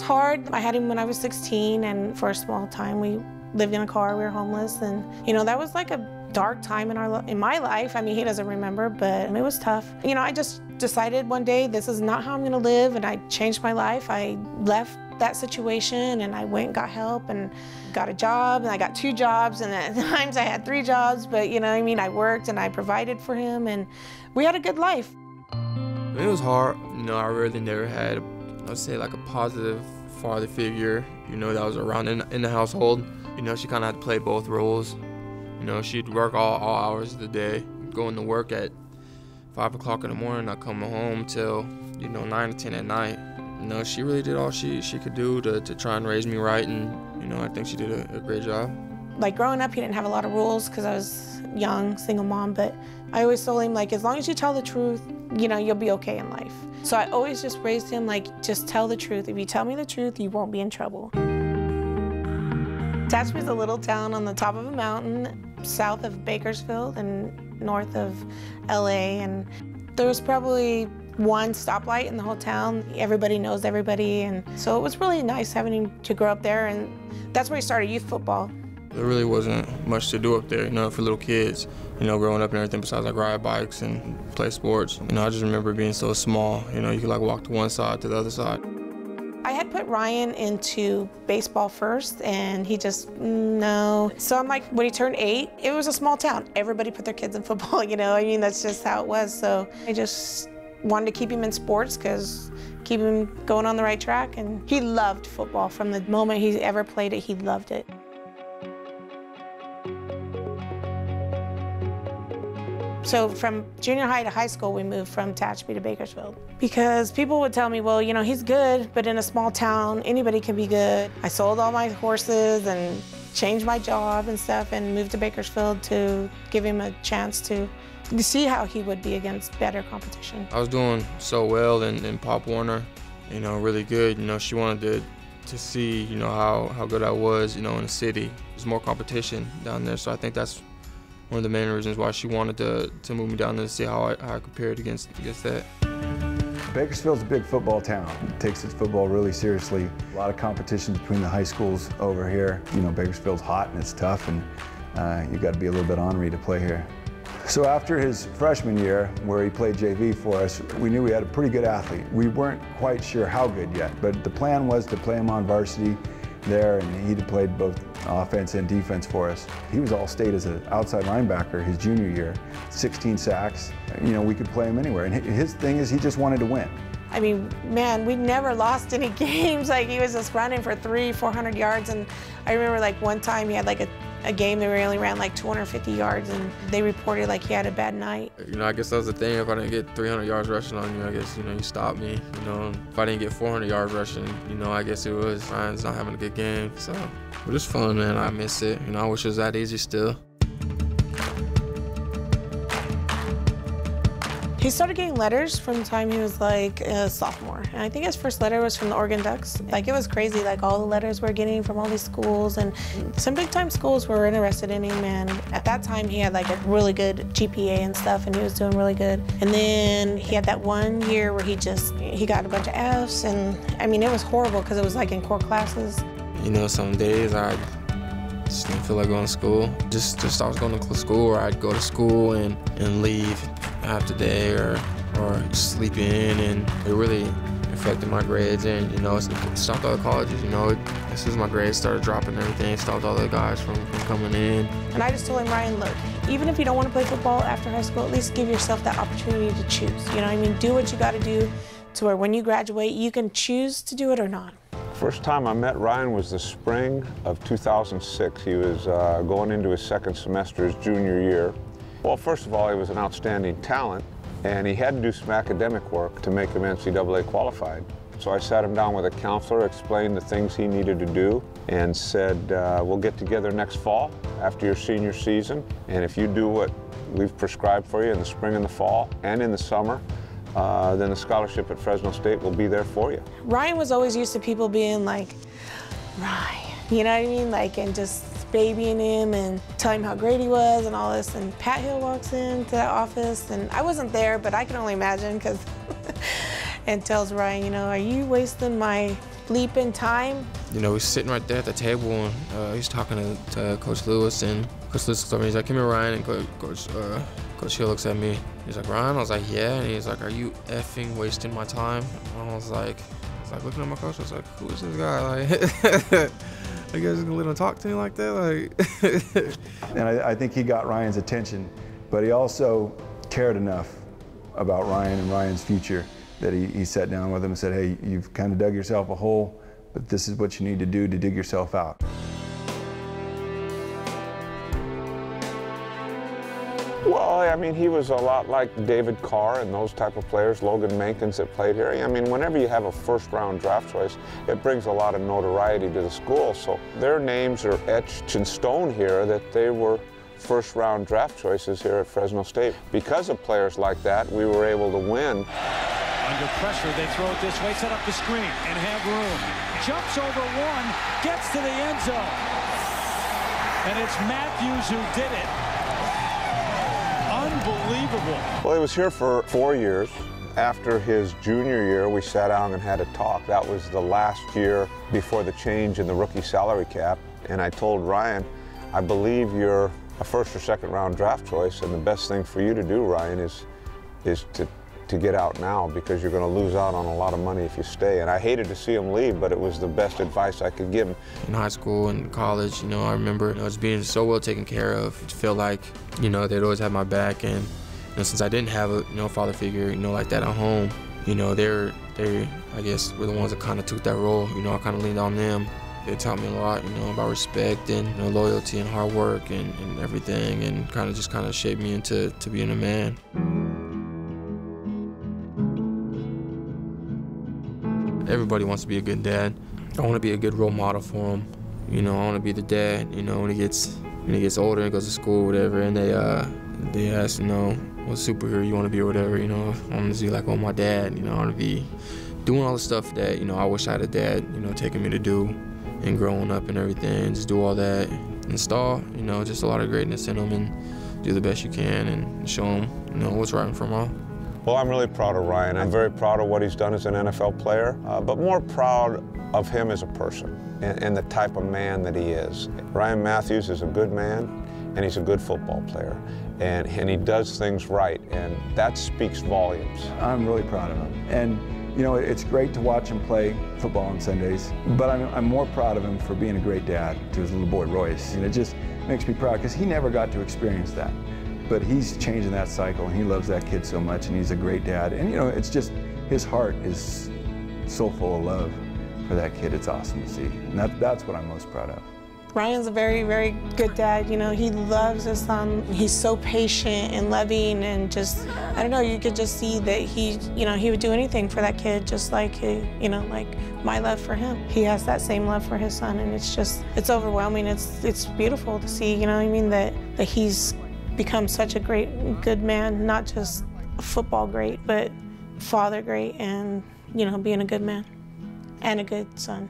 was hard. I had him when I was 16, and for a small time, we lived in a car. We were homeless, and you know that was like a dark time in our in my life. I mean, he doesn't remember, but um, it was tough. You know, I just decided one day this is not how I'm going to live, and I changed my life. I left that situation, and I went and got help and got a job, and I got two jobs, and at times I had three jobs. But you know, I mean, I worked and I provided for him, and we had a good life. It was hard. You know, I really never had, I'd say, like a positive father figure. You know, that was around in, in the household. You know, she kind of had to play both roles. You know, she'd work all, all hours of the day, going to work at 5 o'clock in the morning, not coming home till, you know, 9 or 10 at night. You know, she really did all she, she could do to, to try and raise me right, and, you know, I think she did a, a great job. Like growing up, he didn't have a lot of rules because I was young, single mom, but I always told him, like, as long as you tell the truth, you know, you'll be okay in life. So I always just raised him, like, just tell the truth. If you tell me the truth, you won't be in trouble. Is a little town on the top of a mountain south of Bakersfield and north of LA. And there was probably one stoplight in the whole town. Everybody knows everybody. And so it was really nice having him to grow up there. And that's where he started youth football. There really wasn't much to do up there, you know, for little kids, you know, growing up and everything besides like ride bikes and play sports. You know, I just remember being so small, you know, you could like walk to one side to the other side. I had put Ryan into baseball first, and he just, no. So I'm like, when he turned eight, it was a small town. Everybody put their kids in football, you know? I mean, that's just how it was. So I just wanted to keep him in sports because keep him going on the right track. And he loved football. From the moment he ever played it, he loved it. So from junior high to high school, we moved from Tehachapi to Bakersfield. Because people would tell me, well, you know, he's good, but in a small town, anybody can be good. I sold all my horses and changed my job and stuff and moved to Bakersfield to give him a chance to, see how he would be against better competition. I was doing so well in, in Pop Warner, you know, really good. You know, she wanted to to see, you know, how, how good I was, you know, in the city. There's more competition down there, so I think that's one of the main reasons why she wanted to, to move me down there to see how I, how I compared against, against that. Bakersfield's a big football town. It takes its football really seriously. A lot of competition between the high schools over here. You know, Bakersfield's hot and it's tough, and uh, you got to be a little bit ornery to play here. So after his freshman year, where he played JV for us, we knew we had a pretty good athlete. We weren't quite sure how good yet, but the plan was to play him on varsity there, and he'd played both offense and defense for us. He was all state as an outside linebacker his junior year, 16 sacks. You know, we could play him anywhere. And his thing is he just wanted to win. I mean, man, we never lost any games. Like he was just running for three, 400 yards. And I remember like one time he had like a a game that we only ran like 250 yards and they reported like he had a bad night. You know, I guess that was the thing. If I didn't get 300 yards rushing on you, I guess, you know, you stopped me. You know, if I didn't get 400 yards rushing, you know, I guess it was Ryan's not having a good game. So, but it's fun, man. I miss it. You know, I wish it was that easy still. He started getting letters from the time he was like a sophomore. And I think his first letter was from the Oregon Ducks. Like it was crazy, like all the letters we're getting from all these schools and some big time schools were interested in him. And at that time he had like a really good GPA and stuff and he was doing really good. And then he had that one year where he just, he got a bunch of Fs and I mean, it was horrible because it was like in core classes. You know, some days I just didn't feel like going to school. Just, just I was going to school or I'd go to school and, and leave half the day or, or sleep in, and it really affected my grades. And, you know, it stopped all the colleges, you know. As soon as my grades started dropping and everything, it stopped all the guys from, from coming in. And I just told him, Ryan, look, even if you don't want to play football after high school, at least give yourself that opportunity to choose. You know what I mean? Do what you got to do to where when you graduate, you can choose to do it or not. First time I met Ryan was the spring of 2006. He was uh, going into his second semester his junior year. Well, first of all, he was an outstanding talent, and he had to do some academic work to make him NCAA qualified. So I sat him down with a counselor, explained the things he needed to do, and said, uh, we'll get together next fall after your senior season, and if you do what we've prescribed for you in the spring and the fall and in the summer, uh, then the scholarship at Fresno State will be there for you. Ryan was always used to people being like, Ryan, you know what I mean? Like, and just babying him and telling him how great he was and all this. And Pat Hill walks into that office, and I wasn't there, but I can only imagine because, and tells Ryan, you know, are you wasting my leap in time. You know, he's sitting right there at the table and uh, he's talking to, to, Coach Lewis and Coach Lewis looks at me, he's like, come here, Ryan. And Coach, Coach, uh, Coach Hill looks at me. He's like, Ryan? I was like, yeah. And he's like, are you effing wasting my time? And I was like, I was like looking at my coach. I was like, who is this guy? Like, you guys gonna let him talk to me like that? Like, and I, I think he got Ryan's attention, but he also cared enough about Ryan and Ryan's future that he, he sat down with him and said, hey, you've kind of dug yourself a hole, but this is what you need to do to dig yourself out. I mean, he was a lot like David Carr and those type of players, Logan Mankins that played here. I mean, whenever you have a first-round draft choice, it brings a lot of notoriety to the school. So their names are etched in stone here that they were first round draft choices here at Fresno State. Because of players like that, we were able to win. Under pressure, they throw it this way, set up the screen, and have room. Jumps over one, gets to the end zone. And it's Mathews who did it. Unbelievable. Well, he was here for four years. After his junior year, we sat down and had a talk. That was the last year before the change in the rookie salary cap. And I told Ryan, I believe you're a first or second round draft choice, and the best thing for you to do, Ryan, is is to to get out now because you're going to lose out on a lot of money if you stay. And I hated to see him leave, but it was the best advice I could give him. In high school and college, you know, I remember you know, was being so well taken care of. To feel like, you know, they'd always have my back. And you know, since I didn't have a you know father figure, you know, like that at home, you know, they're they're, I guess were the ones that kind of took that role. You know, I kind of leaned on them. They taught me a lot, you know, about respect and you know, loyalty and hard work and, and everything, and kind of just kind of shaped me into to being a man. Everybody wants to be a good dad. I want to be a good role model for them. You know, I want to be the dad. You know, when he gets when he gets older and goes to school, whatever, and they uh they ask, you know, what superhero you want to be or whatever. You know, I want to be like, oh, my dad. You know, I want to be doing all the stuff that you know I wish I had a dad. You know, taking me to do and growing up and everything. Just do all that, install, you know, just a lot of greatness in them and do the best you can and show them, you know, what's right from wrong. Well, I'm really proud of Ryan. I'm very proud of what he's done as an NFL player, uh, but more proud of him as a person and, and, the type of man that he is. Ryan Mathews is a good man and he's a good football player. And, and he does things right, and that speaks volumes. I'm really proud of him. And you know, it's great to watch him play football on Sundays, but I'm, I'm more proud of him for being a great dad to his little boy Royce. And it just makes me proud because he never got to experience that. But he's changing that cycle and he loves that kid so much and he's a great dad. And you know, it's just, his heart is so full of love for that kid. It's awesome to see. And that, that's what I'm most proud of. Ryan's a very, very good dad. You know, he loves his son. He's so patient and loving and just, I don't know, you could just see that he, you know, he would do anything for that kid, just like, he, you know, like my love for him. He has that same love for his son and it's just, it's overwhelming. It's, it's beautiful to see, you know I mean, that, that he's become such a great, good man, not just football great, but father great and, you know, being a good man and a good son.